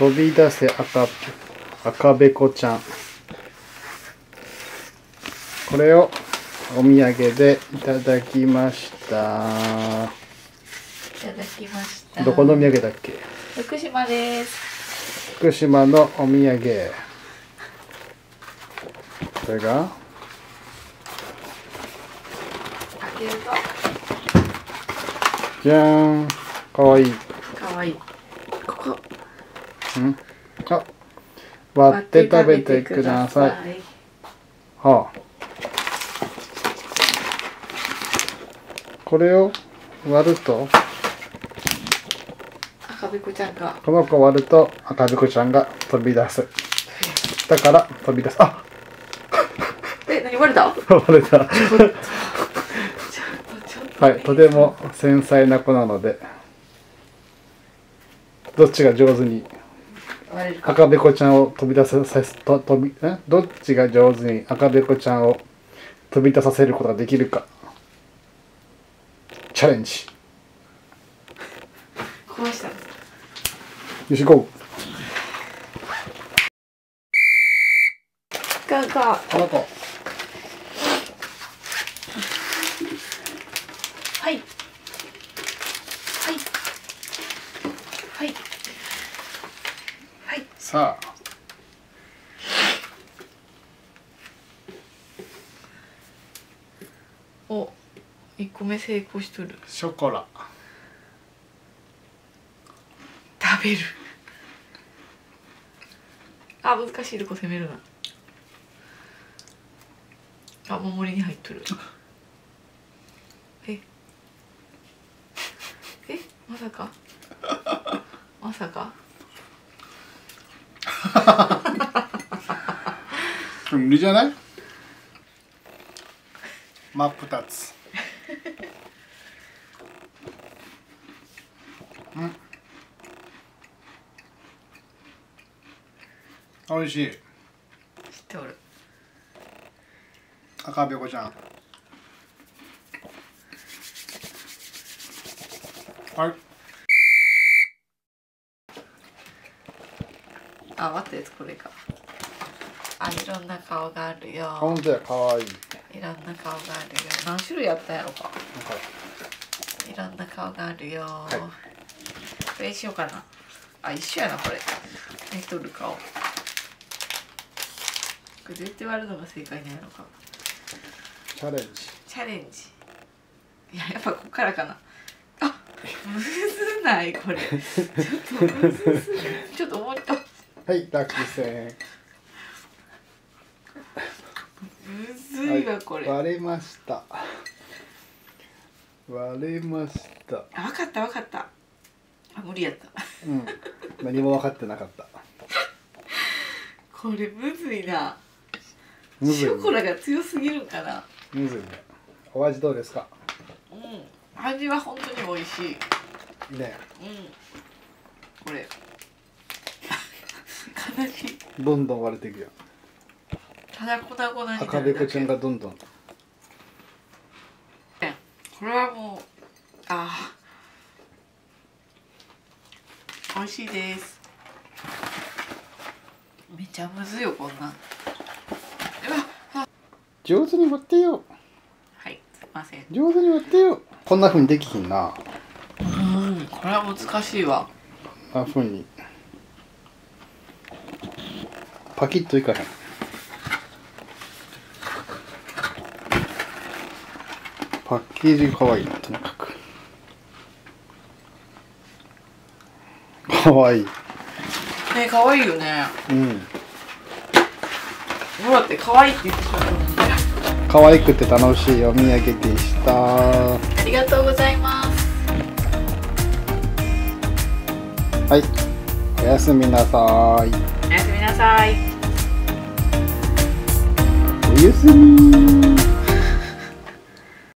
飛び出せ赤赤べこちゃん。これをお土産でいただきました。いただきました。どこのお土産だっけ？福島です。福島のお土産。これが？じゃーん。かわいい。かわいい。ここん。あ割って食べてください。い。はあ。これを割ると？赤べこちゃんが。この子割ると赤べこちゃんが飛び出す。だから飛び出す。あえ何割れた？割れた。はいとても繊細な子なのでどっちが上手に赤べこちゃんを飛び出させと飛びえ？どっちが上手に赤べこちゃんを飛び出させることができるか。チャレンジ。壊した。のよしゴガガーこの子。はいはいはいはいさあ。お一個目成功しとる。ショコラ。食べる。あ難しいとこ攻めるな。あ守りに入っとる。え？え？まさか？まさか？無理じゃない？真っ二つ。うん。おいしい。知っておる。赤べこちゃん。はいあ待ってこれか。あいろんな顔があるよ。ほんとや。かわい。いいろんな顔があるよ。何種類あったんやろか。いろんな顔があるよ、い。これにしようかな。あ一緒やなこれ。似とる顔。これ絶対割るのが正解なんやろか。チャレンジ。チャレンジ。いややっぱこっからかな。あむずないこれ。ちょっとむずすぎちょっと思ったはい落選むずいわこれ、あ割れました。割れました。分かった分かった。あ無理やった。うん。何も分かってなかった。これむずいな。むずいね。ショコラが強すぎるんかな。むずいね。お味どうですか？うん。味は本当に美味しい。ね。うん。これどんどん割れていくよただ粉々になるだけ赤べこちゃんがどんどん。これはもうあー。美味しいです。めちゃむずいよこんな。上手に割ってよ。はいすいません。上手に割ってよ。こんな風にできひんな。うんこれは難しいわ。あんな風にパキッといかへん。パッケージが可愛いなとにかく。可愛い。ね可愛いよね。うん。ほらって可愛いって言ってしまったもんね。可愛くて楽しいお土産でした。ありがとうございます。はい。おやすみなさい。おやすみなさいおやすみ